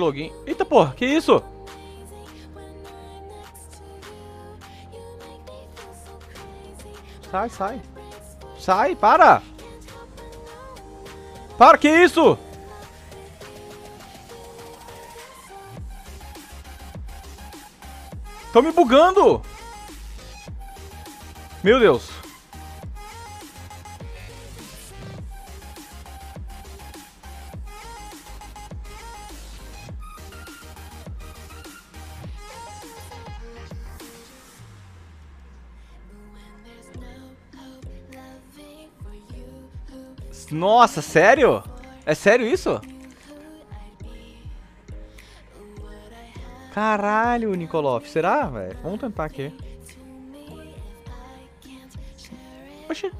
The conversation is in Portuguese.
login. Eita porra, que isso? Sai, sai. Sai, para! Para, que isso? Tô me bugando! Meu Deus. Nossa, sério? É sério isso? Caralho, Nikoloff. Será, velho? Vamos tentar aqui. Oxi.